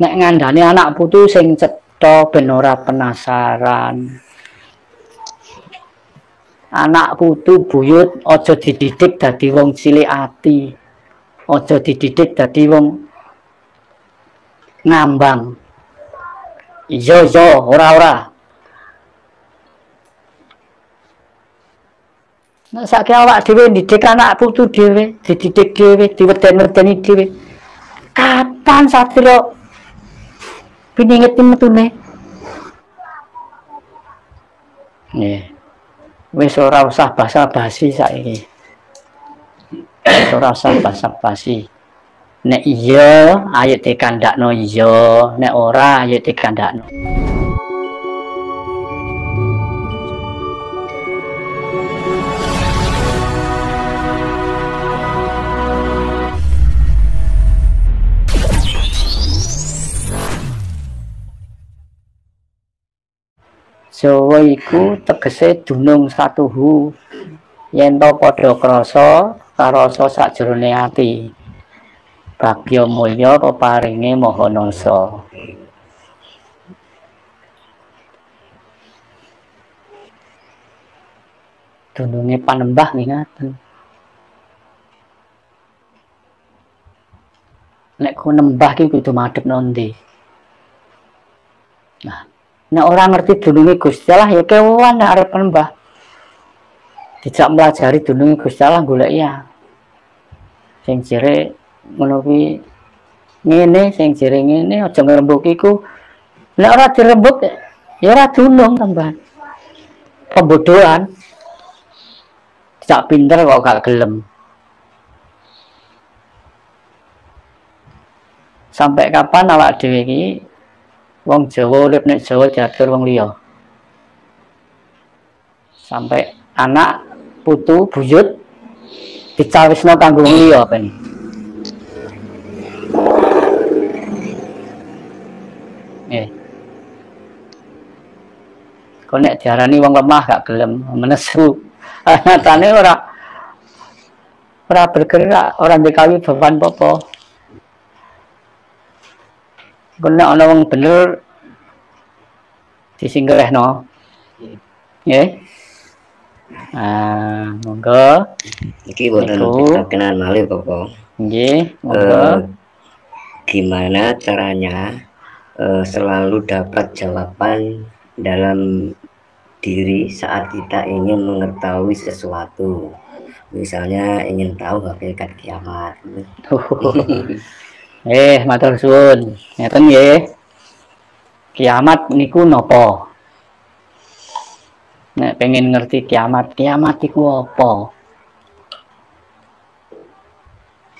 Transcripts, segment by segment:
nek ngandani anak putu sing cetha ben ora penasaran. Anak putu buyut aja dididik dadi wong cilik ati. Aja dididik dadi wong ngambang. Iya iya ora ora. Nek saiki awak dhewe didik anak putu dhewe, dididik dhewe, diweden-wedeni dhewe. Kapan satria piningit metune? Nggih. Wis ora usah basa-basi saiki. Wis ora usah basa-basi. Nek iya, ayo dikandakno iya, nek ora ayo dikandakno. Jawa iku tegese dunung satuhu yen to padha krasa karasa sakjroning ati. Bagya mulya peparinge Mahanasa. Dununge panembah ngaten. Nek ku nembah ki kudu madhep nondi. Nah, Nek orang ngerti dunungi Gusti Allah ya kewan nek arep nembah. Dijak melajari dunungi Gusti Allah golek ya. Sing jere ngono kuwi ngene sing jere ngene aja ngrembug iku. Nek ora dirembug ya ora dunung tambahan. Pembodohan. Dijak pinter kok gak gelem. Sampai kapan awak dhewe iki wong Jawa urip nek Jawa diatur wong liya. Sampai anak putu buyut dicawisno kanggo wong liya ben. Eh. Kok nek diarani wong lemah gak gelem menesu. Nyatane ora ora bergerak, ora dikawi beban apa-apa. Kena ana wong bener disingkrehno. Nggih. Ah, monggo. Iki boten kenan malih Bapak. Nggih, monggo. Uh, gimana caranya uh, selalu dapat jawaban dalam diri saat kita ingin mengetahui sesuatu misalnya ingin tahu hakikat kiamat Eh, matur suwun. Ngeten nggih. Kiamat niku napa? Nek pengen ngerti kiamat, kiamat iku apa?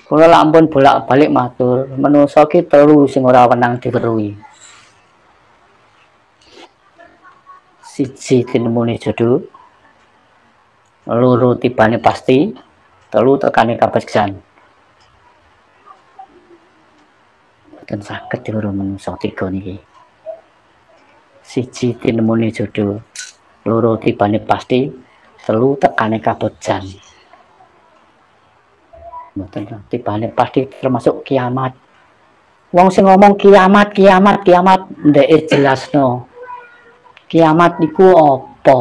Kula lampun bolak-balik matur, menungso ki telu sing ora wenang diweruhi. Siji tinemune jodoh, loro tibane pasti, telu tekane kabegjan. Dan sakit diuru menungso tiga niki. Siji tinemune jodoh loro tibane pasti telu tekane kabojan mboten tibane pasti termasuk kiamat. Wong sing ngomong kiamat kiamat kiamat ndek jelasno. Kiamat niku apa?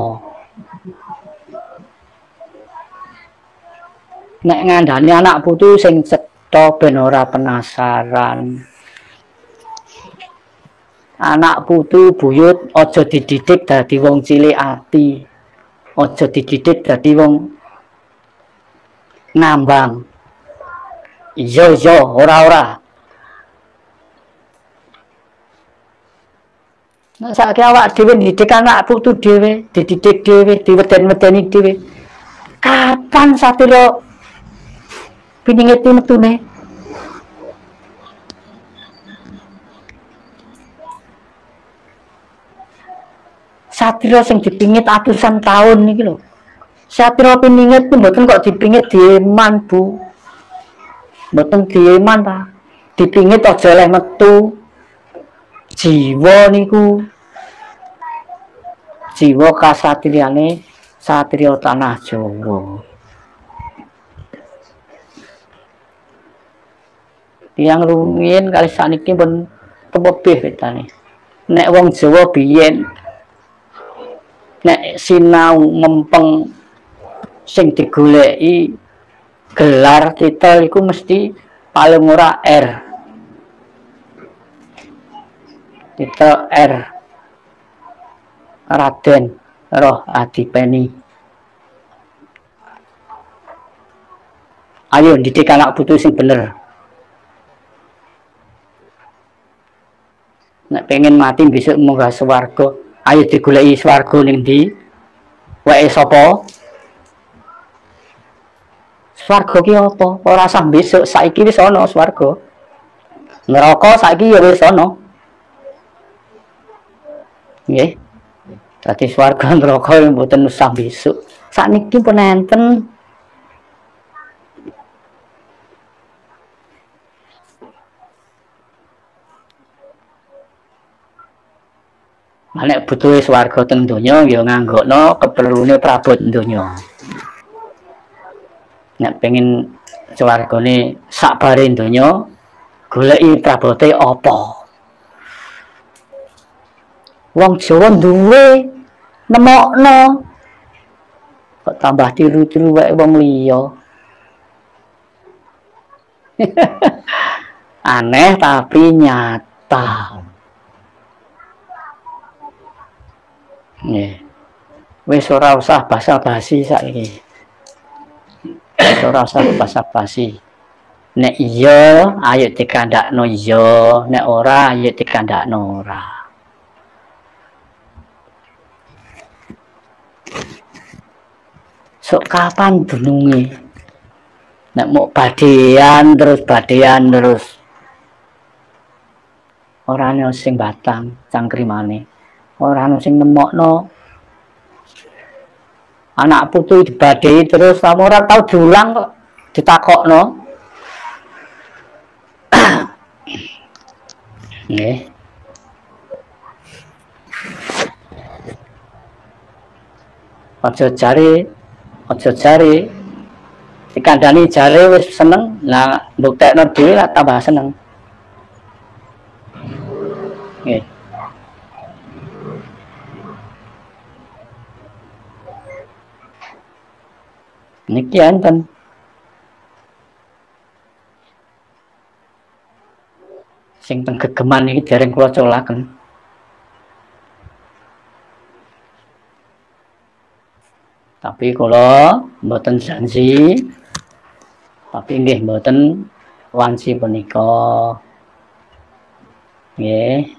Nek ngandani anak putu sing cetha ben ora penasaran anak putu buyut aja dididik dadi wong cilik ati aja dididik dadi wong ngambang iya iya ora ora Nah, saat awak dhewe dididik anak putu dhewe, dididik dhewe, diweden-wedeni dhewe. Kapan satira piningit metune? Satria sing dipingit atusan tahun niki lho. Satria piningit ku mboten kok dipingit dieman, Bu. Mboten dieman ta. Dipingit aja oleh metu. Jiwa niku jiwa kasatriane satria tanah Jawa. Tiang rumiyin kali saniki pun kepebih petane nek wong Jawa biyen nek sinau ngempeng sing digoleki gelar titel iku mesti paling ora R. Titel R. Raden Roh Adipeni. Ayo didik anak putu sing bener. Nek pengen mati besok munggah swarga ayo digoleki swarga ning ndi? Wae sapa? Swarga ki apa? Ora sah besok saiki wis ana swarga. Neraka saiki ya wis ana. Nggih. Dadi swarga neraka mboten usah besok sakniki pun enten Nek butuhe swarga teng donya ya nganggokno keperlune prabot donya. Nek pengen swargane sakbare donya goleki prabote apa? Wong Jawa duwe nemokno. Kok tambah tiru-tiru wae wong liya. Aneh tapi nyata. Nggih. Wis ora usah basa-basi saiki. Ora usah basa-basi. Nek iya, ayo dikandakno iya, nek ora ayo dikandakno ora. Sok kapan dununge? Nek mau badean terus badean terus. Ora ana sing batang cangkrimane. Ora ana sing nemokno. Anak putu dibadai terus kamu ora tau diulang kok ditakokno. Nggih. Aja cari aja cari dikandani jare wis seneng lah mbuktekno dhewe lah tambah seneng. Nggih niki enten sing teng gegeman iki dereng kula colaken. Tapi kula mboten janji tapi nggih mboten wanci punika. Nggih.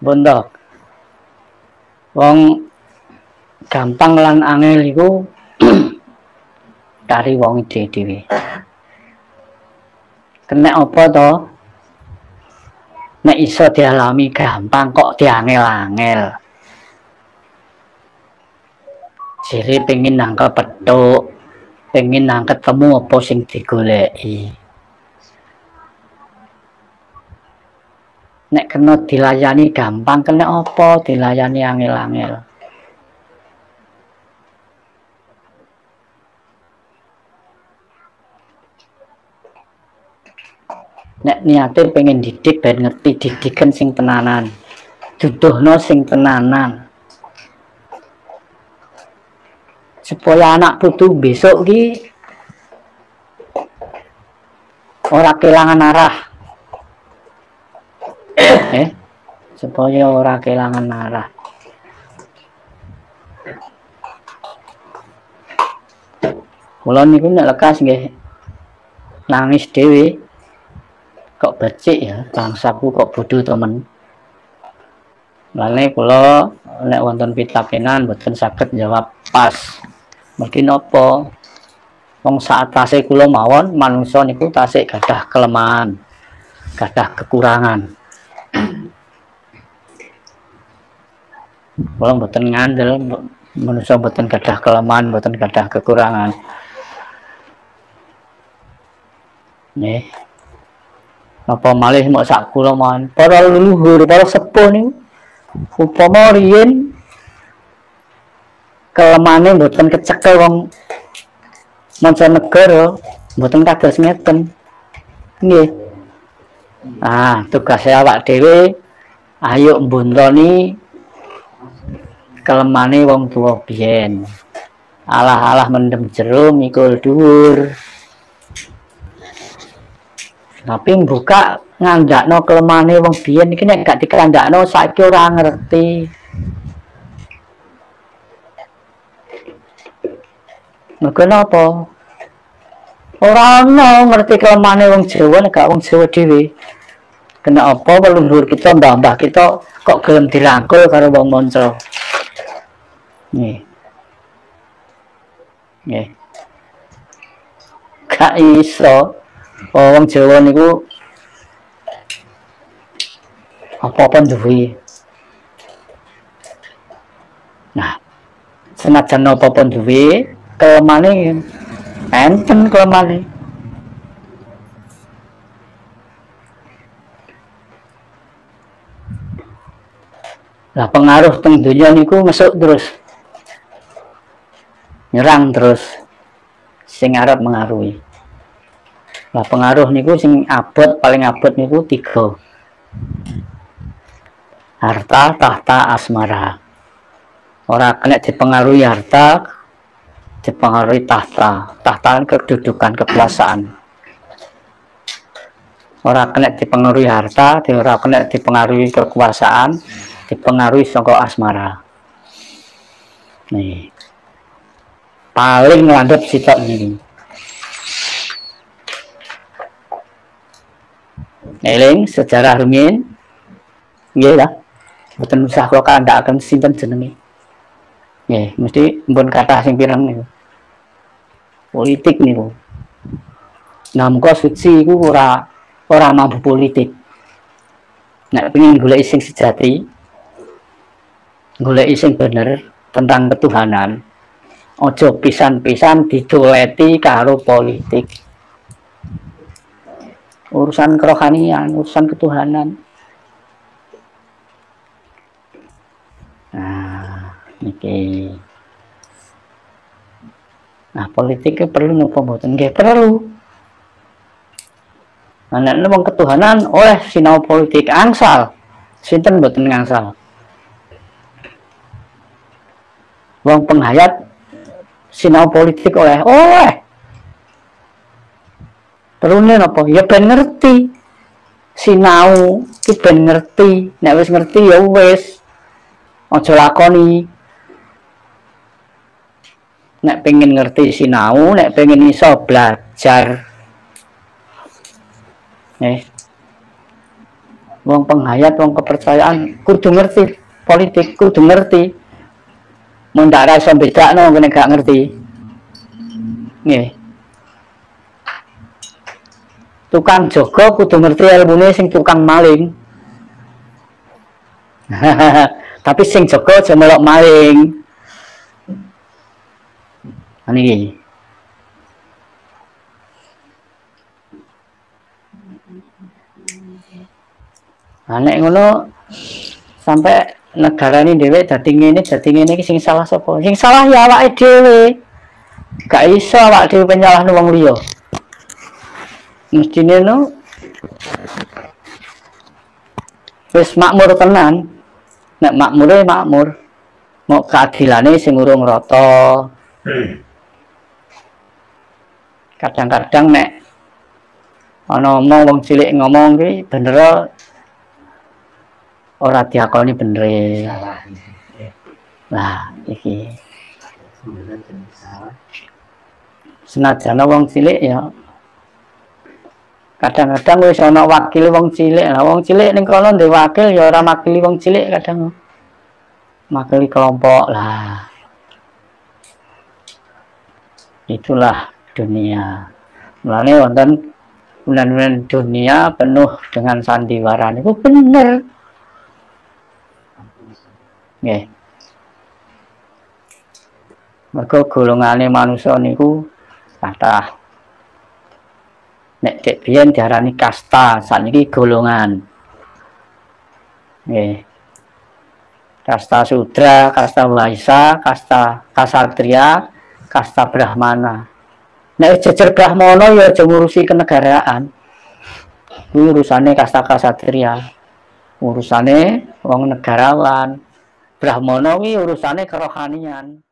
Bondok. Wong gampang lan angel iku dari wong dhewe. Kena apa to? Nek iso dialami gampang kok diangel-angel. Jadi pengen nangkep petuk pengen nang ketemu apa sing digoleki. Nek kena dilayani gampang kena apa dilayani angel-angel nek niate pengen didik ben ngerti didikan sing tenanan. Duduhno sing tenanan. Supaya anak putu besok ki ora kelangan arah. Eh supaya ora kelangan arah. Kula niku nek lekas nggih nangis dhewe kok becik ya bangsaku kok bodoh temen Lalu kula nek wonten pitakenan mboten saged jawab pas. Mergi napa? Wong saat tasik kula mawon manungsa niku tasik gadah kelemahan, gadah kekurangan. Kula mboten ngandel manungsa mboten gadah kelemahan, mboten gadah kekurangan. Nih, apa malih mau sak kula man para leluhur para sepuh niku upama riyen kelemane mboten kecekel wong mancanegara mboten kados ngeten nggih Nah, tugasnya awak dewe ayo mbuntoni kelemane wong tua biyen. Alah-alah mendem jero mikul dhuwur. Tapi buka ngandakno kelemane wong biyen iki nek gak dikandakno saiki ora ngerti. Mergo napa? Ora ono ngerti kelemane wong Jawa nek gak wong Jawa dhewe. Kena apa leluhur kita mbah-mbah kita kok gelem dirangkul karo wong monco. Nih. Nih. Gak iso. Wong Jawa niku apa-apa duwe. Nah, senajan apa-apa duwe, kelemane enten kelemane. Lah pengaruh teng dunia niku masuk terus. Nyerang terus. Sing arep mengaruhi. Lah pengaruh niku sing abot paling abot niku tiga. Harta tahta asmara. Orang kena dipengaruhi harta dipengaruhi tahta. Tahta kedudukan kekuasaan. Orang kena dipengaruhi harta orang kena dipengaruhi kekuasaan dipengaruhi songkok asmara. Nih. Paling landep sitok ini Eling sejarah rumin, nggih lah. Mboten usah kula kandhakaken sinten jenenge nggih mesti mbon kata sing pirang niku? Politik niku. Muga suci iku ora ora mampu politik. Nek pengen golek sing sejati golek sing bener tentang ketuhanan ojo pisan-pisan didoleti karo politik urusan kerohanian urusan ketuhanan Nah, niki. Nah, politiknya perlu nopo mboten nggih perlu. Nah, nek wong ketuhanan oleh sinau politik angsal. Sinten mboten ngangsal. Wong penghayat sinau politik oleh oleh. Perune napa? Ya ben ngerti. Sinau ki ben ngerti. Nek wis ngerti ya wis. Ojo lakoni. Nek pengen ngerti sinau nek pengen iso belajar. Eh. Wong penghayat wong kepercayaan kudu ngerti. Politik kudu ngerti. Mendak ra iso bedakno gak ngerti. Nggih tukang jogo kudu ngerti ilmune sing tukang maling tapi sing jaga aja melok maling niki Anek ngono sampai negara ini dewe ngene dadi ngene iki sing salah sapa? Sing salah ya awake dhewe. Gak iso awak dhewe penyalahno wong liya. Mestine no wis makmur tenan, nek makmure makmur. Mau keadilane sing urung rata. Kadang-kadang nek ana omong wong cilik ngomong ki bener ora diakoni bener. Nah iki. Senajan wong cilik ya kadang-kadang wis ana wakil wong cilik. Lah wong cilik ning kono ndek wakil ya ora makili wong cilik kadang. Makili kelompok lah. Itulah dunia. Mulane wonten bulan-bulan dunia penuh dengan sandiwara niku bener. Nggih. Mergo golongane manusia niku kathah nek cek biyen diarani kasta saniki golongan. Nggih. Kasta sudra kasta waisa kasta kasatria kasta brahmana. Nek jejer brahmana ya aja ngurusi kenegaraan. Kuwi urusane kasta kasatria. Urusane wong negarawan. Brahmana kuwi urusane kerohanian